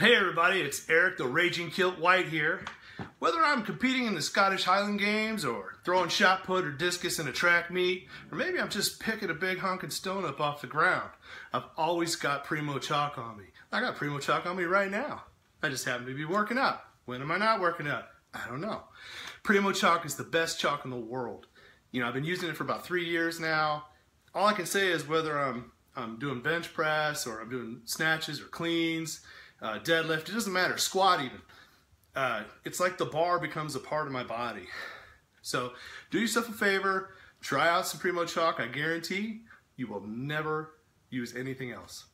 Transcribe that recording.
Hey everybody, it's Eric the Raging Kilt White here. Whether I'm competing in the Scottish Highland Games or throwing shot put or discus in a track meet, or maybe I'm just picking a big honking stone up off the ground, I've always got Primo Chalk on me. I got Primo Chalk on me right now. I just happen to be working out. When am I not working out? I don't know. Primo Chalk is the best chalk in the world. You know, I've been using it for about three years now. All I can say is whether I'm, I'm doing bench press or I'm doing snatches or cleans, uh, deadlift, it doesn't matter, squat even. Uh, it's like the bar becomes a part of my body. So do yourself a favor, try out some Primo Chalk. I guarantee you will never use anything else.